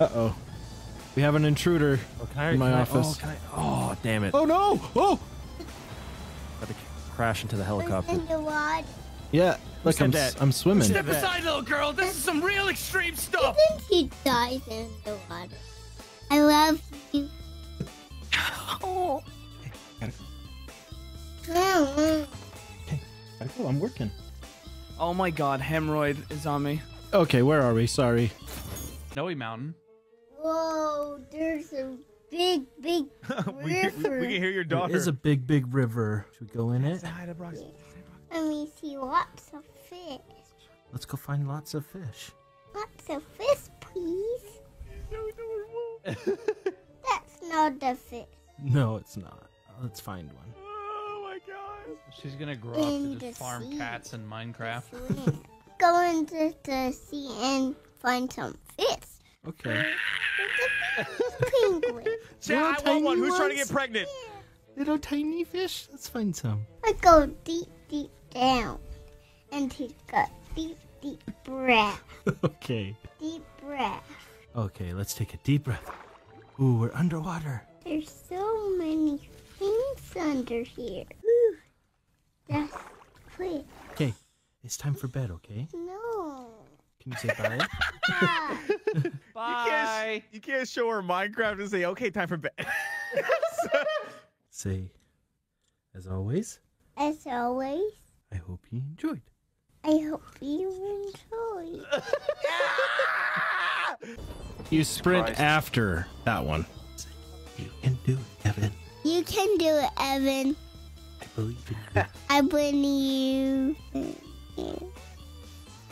Uh oh. We have an intruder Oh, can I, in my can I- office. oh, can I, oh, damn it. Oh no! Oh! About to crash into the helicopter. In the water. Yeah, look, I'm, that? s- I'm swimming. Step that? aside, little girl. This is some real extreme stuff. Even he dies in the water. I love you. Oh. Gotta go, I'm working. Oh my god, hemorrhoid is on me. Okay, where are we? Sorry. Snowy Mountain. Whoa, there's a big, big we, can, we, river. we can hear your daughter. There is a big, big river. Should we go in it? Let me see lots of fish. Let's go find lots of fish. Lots of fish, please. No, no more. That's not the fish. No, it's not. Let's find one. Oh my god. She's gonna grow up to just farm sea. cats in Minecraft. Go into the sea and find some fish. Okay. Penguin. Chat, I tiny want one. Who's trying to get pregnant? Little tiny fish. Let's find some. I go deep, deep down and take a deep, deep breath. okay. Deep breath. Okay, let's take a deep breath. Ooh, we're underwater. There's so many things under here. Ooh, that's quick. Okay, it's time for bed, okay? Mm-hmm. No. Can you say bye? Ah, You can't, you can't show her Minecraft and say, okay, time for bed. say, as always, As always, I hope you enjoyed. I hope you enjoyed. You sprint after that one. You can do it, Evan. You can do it, Evan. I believe in you. I believe you.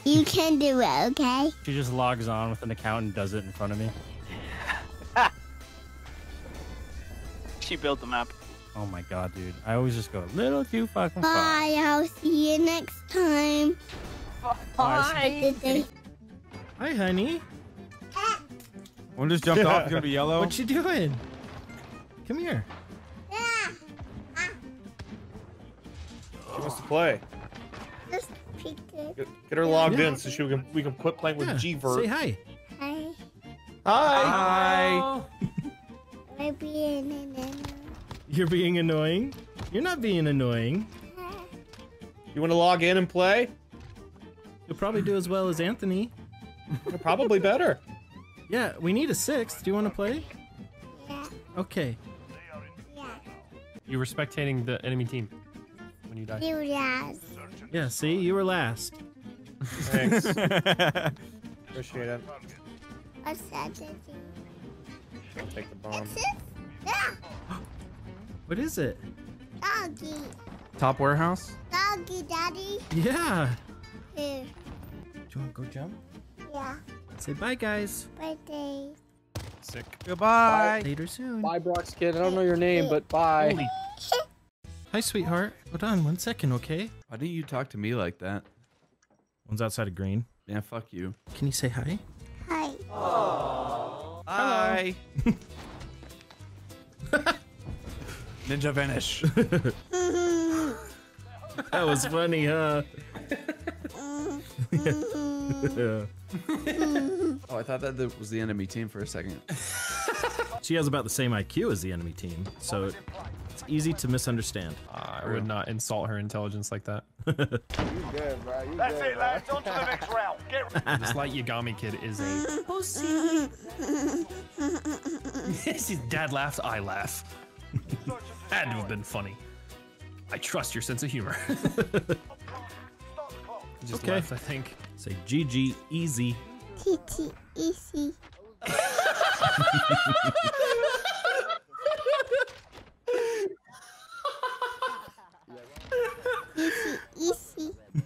You can do it, okay? She just logs on with an account and does it in front of me. She built the map. Oh my god, dude. I always just go a little too fucking far. Bye. I'll see you next time. Bye. Hi, honey. One just jumped off. It's gonna be yellow. What you doing? Come here. She wants to play. Just pick it. Get, get her logged Yeah. in so she can we can quit playing with Yeah, G-Vert. Say hi. Hi. Hi. Am I being an animal? You're being annoying. You're not being annoying. You want to log in and play? You'll probably do as well as Anthony. Probably better. Yeah, we need a sixth. Do you want to play? Yeah. Okay. Yeah. You were spectating the enemy team when you died. You yes. Yeah, see, you were last. Thanks. Appreciate it. What's that? Did you? I'll take the bomb. This? Yeah. What is it? Doggy. Top warehouse. Doggy, daddy. Yeah. Here. Do you want to go jump? Yeah. Say bye, guys. Birthday. Sick. Goodbye. Later soon. Bye, Brock's kid. I don't know your name, but bye. Holy Hi, sweetheart. Hold on one second, okay? Why didn't you talk to me like that? One's outside of green. Yeah, fuck you. Can you say hi? Hi. Aww. Hi. Ninja vanish. That was funny, huh? Yeah. Oh, I thought that that was the enemy team for a second. She has about the same IQ as the enemy team, so it's easy to misunderstand. I would not insult her intelligence like that. That's it, lads. On to the next round. Get this light Yagami kid is a pussy. His dad laughs, I laugh. Had to have been funny. I trust your sense of humor. Just Okay. left, I think. Say GG easy. Titi, easy. easy,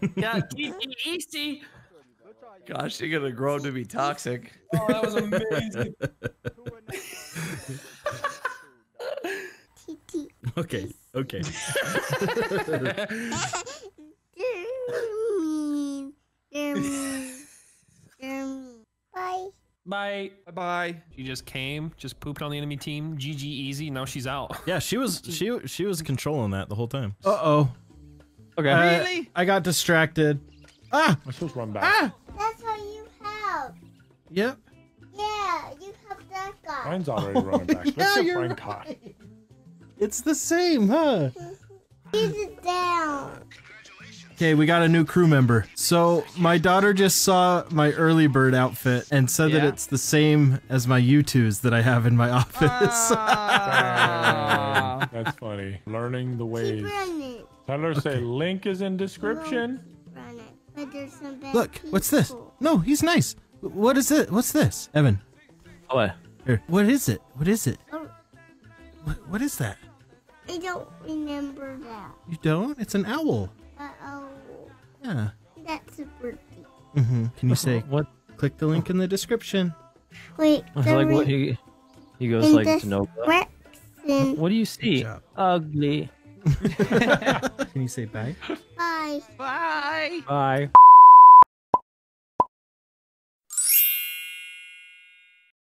easy. Yeah, easy. Gosh, you're gonna grow up to be toxic. Oh, that was amazing. Okay, okay. Bye. Bye. Bye bye. She just came, just pooped on the enemy team. GG easy. Now she's out. Yeah, she was she she was controlling that the whole time. Uh oh. Okay. Really? I got distracted. Ah! I'm supposed to run back. Ah! That's what you have. Yep. Yeah, you Brian's already running back. Let's get you're Brian right. caught. It's the same, huh? Ease it down. Okay, we got a new crew member. So my daughter just saw my early bird outfit and said that it's the same as my U2s that I have in my office. Ah. That's funny. Learning the Keep ways. Running. Tell her say link is in description. Run it. But there's some bad Look, what's this? No, he's nice. What is it? What's this, Evan? What? Here, what is it? What is it? Oh. What, what is that? I don't remember that. You don't? It's an owl. Uh oh. Yeah. That's a birdie. Mm-hmm. Can you say What? click the link in the description? Wait, I Like what? He, he goes in like this to know. Rexon. What do you see? Ugly. Can you say bye? Bye. Bye. Bye.